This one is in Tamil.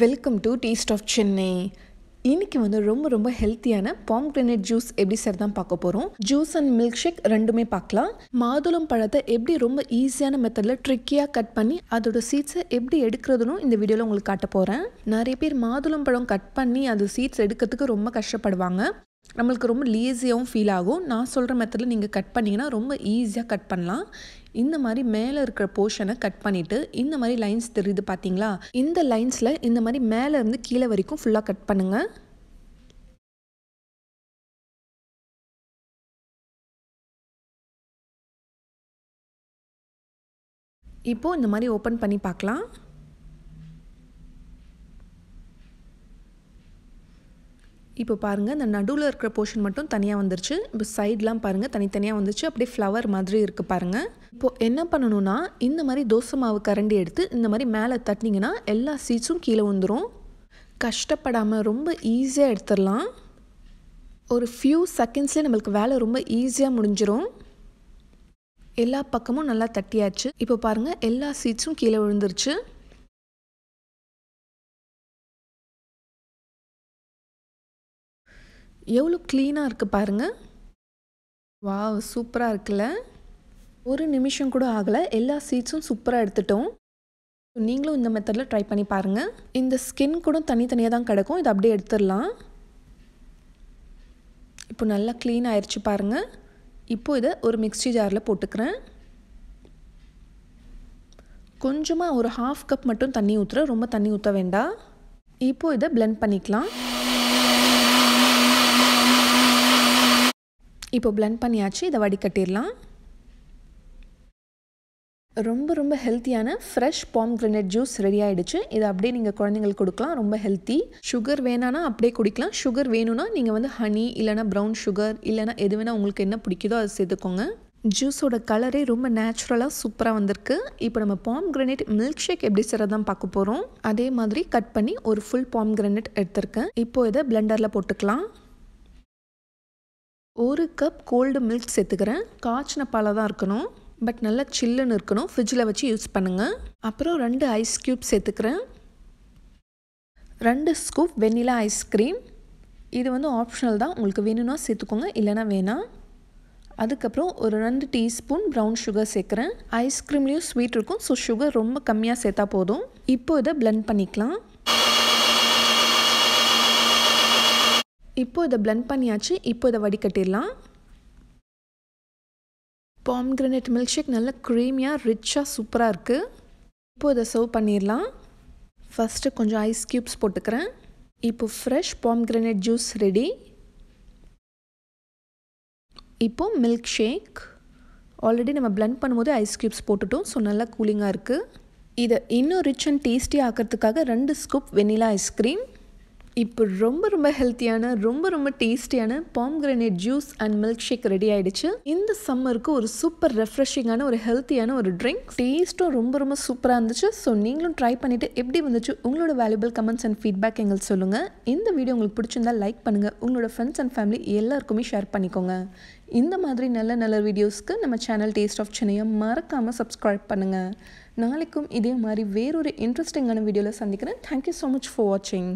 Welcome to taste of Chennai இன்றைக்கி வந்து ரொம்ப ரொம்ப ஹெல்த்தியான பாம் கிரனேட் ஜூஸ் எப்படி சார் தான் பார்க்க போகிறோம் ஜூஸ் அண்ட் மில்க் ஷேக் ரெண்டுமே பார்க்கலாம். மாதுளம் பழத்தை எப்படி ரொம்ப ஈஸியான மெத்தடில் ட்ரிக்கியாக கட் பண்ணி அதோட சீட்ஸை எப்படி எடுக்கிறதுன்னு இந்த வீடியோவில் உங்களுக்கு காட்ட போகிறேன் நிறைய பேர் மாதுளம் பழம் கட் பண்ணி அது சீட்ஸ் எடுக்கிறதுக்கு ரொம்ப கஷ்டப்படுவாங்க. நம்மளுக்கு ரொம்ப லேசியாகவும் ஃபீல் ஆகும். நான் சொல்கிற மெத்தடில் நீங்கள் கட் பண்ணிங்கன்னா ரொம்ப ஈஸியாக கட் பண்ணலாம். இந்த மாதிரி மேலே இருக்கிற போர்ஷனை கட் பண்ணிவிட்டு இந்த மாதிரி லைன்ஸ் தெரியுது பார்த்தீங்களா இந்த லைன்ஸில் இந்த மாதிரி மேலே இருந்து கீழே வரைக்கும் ஃபுல்லாக கட் பண்ணுங்கள் இப்போது இந்த மாதிரி ஓப்பன் பண்ணி பார்க்கலாம். இப்போ பாருங்கள் இந்த நடுவில் இருக்கிற போர்ஷன் மட்டும் தனியாக வந்துருச்சு. இப்போ சைட்லாம் பாருங்கள் தனித்தனியாக வந்துச்சு அப்படியே ஃப்ளவர் மாதிரி இருக்குது பாருங்கள் இப்போது என்ன பண்ணணும்னா இந்த மாதிரி தோசை மாவு கரண்டி எடுத்து இந்த மாதிரி மேலே தட்டினீங்கன்னா எல்லா சீட்ஸும் கீழே வந்துடும் கஷ்டப்படாமல் ரொம்ப ஈஸியாக எடுத்துடலாம். ஒரு ஃபியூ செகண்ட்ஸ்லேயே நம்மளுக்கு வேலை ரொம்ப ஈஸியாக முடிஞ்சிடும் எல்லா பக்கமும் நல்லா தட்டியாச்சு. இப்போ பாருங்கள் எல்லா சீட்ஸும் கீழே விழுந்துருச்சு. எவ்வளோ க்ளீனாக இருக்குது பாருங்கள் வா சூப்பராக இருக்குல்ல. ஒரு நிமிஷம் கூட ஆகலை. எல்லா சீட்ஸும் சூப்பராக எடுத்துட்டோம். நீங்களும் இந்த மெத்தடில் ட்ரை பண்ணி பாருங்கள் இந்த ஸ்கின் கூட தனித்தனியாக தான் கிடக்கும். இதை அப்படியே எடுத்துடலாம். இப்போ நல்லா க்ளீன் ஆயிடுச்சு பாருங்கள் இப்போது இதை ஒரு மிக்ஸி ஜாரில் போட்டுக்கிறேன். கொஞ்சமாக ஒரு ஹாஃப் கப் மட்டும் தண்ணி ஊற்றுறேன் ரொம்ப தண்ணி ஊற்ற வேண்டாம். இப்போது இதை பிளெண்ட் பண்ணிக்கலாம். இப்போ பிளெண்ட் பண்ணியாச்சு இதை வடிகட்டிடலாம். ரொம்ப ரொம்ப ஹெல்த்தியான fresh pomegranate juice ready ஆகிடுச்சு இதை அப்படியே நீங்கள் குழந்தைங்களுக்கு கொடுக்கலாம் ரொம்ப ஹெல்த்தி சுகர் வேணான்னா அப்படியே குடிக்கலாம். சுகர் வேணும்னா நீங்கள் வந்து ஹனி இல்லைனா ப்ரௌன் சுகர் இல்லைனா எது வேணால் உங்களுக்கு என்ன பிடிக்குதோ அதை சேர்த்துக்கோங்க. ஜூஸோட கலரே ரொம்ப நேச்சுரலாக சூப்பராக வந்திருக்கு. இப்போ நம்ம பாம் கிரனேட் மில்க் ஷேக் எப்படி செய்கிறதான் பார்க்க போகிறோம் அதே மாதிரி கட் பண்ணி ஒரு ஃபுல் பாம் கிரனேட் எடுத்திருக்கேன். இப்போ இதை பிளெண்டரில் போட்டுக்கலாம். ஒரு கப் கோல்டு மில்க் சேர்த்துக்கிறேன். காய்ச்சின பாலாக தான் இருக்கணும். பட் நல்லா சில்லுன்னு இருக்கணும். ஃப்ரிட்ஜில் வச்சு யூஸ் பண்ணுங்கள் அப்புறம் ரெண்டு ஐஸ் க்யூப் சேர்த்துக்கிறேன். ரெண்டு ஸ்கூப் வெண்ணிலா ஐஸ்கிரீம் இது வந்து ஆப்ஷனல் தான். உங்களுக்கு வேணும்னா சேர்த்துக்கோங்க. இல்லைனா வேணாம். அதுக்கப்புறம் ஒரு ரெண்டு டீஸ்பூன் ப்ரௌன் சுகர் சேர்க்குறேன். ஐஸ்கிரீம்லேயும் ஸ்வீட் இருக்கும். ஸோ சுகர் ரொம்ப கம்மியாக சேர்த்தா போதும். இப்போ இதை பிளெண்ட் பண்ணிக்கலாம். இப்போ இதை பிளெண்ட் பண்ணியாச்சு இப்போ இதை வடிகட்டிடலாம். பாம்கிரனேட் மில்க் ஷேக் நல்ல க்ரீமியாக ரிச்சாக சூப்பராக இருக்குது இப்போ இதை சர்வ் பண்ணிடலாம். ஃபஸ்ட்டு கொஞ்சம் ஐஸ் க்யூப்ஸ் போட்டுக்கிறேன். இப்போ ஃப்ரெஷ் பாம்கிரனேட் ஜூஸ் ரெடி இப்போது மில்க் ஷேக் ஆல்ரெடி நம்ம பிளெண்ட் பண்ணும்போது ஐஸ் க்யூப்ஸ் போட்டுட்டோம் ஸோ நல்லா கூலிங்காக இருக்குது இதை இன்னும் ரிச் அண்ட் டேஸ்டி ஆக்கிறதுக்காக ரெண்டு ஸ்கூப் வெனிலா ஐஸ்கிரீம் இப்போ ரொம்ப ரொம்ப ஹெல்த்தியான ரொம்ப ரொம்ப டேஸ்டியான pomegranate juice and milkshake ready ஆயிடுச்சு. இந்த சம்மருக்கு ஒரு சூப்பர் ரெஃப்ரெஷிங்கான ஒரு ஹெல்த்தியான ஒரு ட்ரிங்க் டேஸ்ட்டும் ரொம்ப ரொம்ப சூப்பராக இருந்துச்சு. ஸோ நீங்களும் ட்ரை பண்ணிவிட்டு எப்படி வந்துச்சு உங்களோட வேல்யூபிள் கமெண்ட்ஸ் அண்ட் ஃபீட்பேக் எங்களுக்கு சொல்லுங்கள் இந்த வீடியோ உங்களுக்கு பிடிச்சிருந்தா லைக் பண்ணுங்கள் உங்களோட ஃப்ரெண்ட்ஸ் அண்ட் ஃபேமிலி எல்லாருக்குமே ஷேர் பண்ணிக்கோங்க. இந்த மாதிரி நல்ல நல்ல வீடியோஸ்க்கு நம்ம சேனல் டேஸ்ட் ஆஃப் சென்னையை மறக்காமல் சப்ஸ்கிரைப் பண்ணுங்கள் நாளைக்கும் இதே மாதிரி வேறொரு இன்ட்ரெஸ்டிங்கான வீடியோவில் சந்திக்கிறேன். தேங்க்யூ ஸோ மச் ஃபார் வாட்சிங்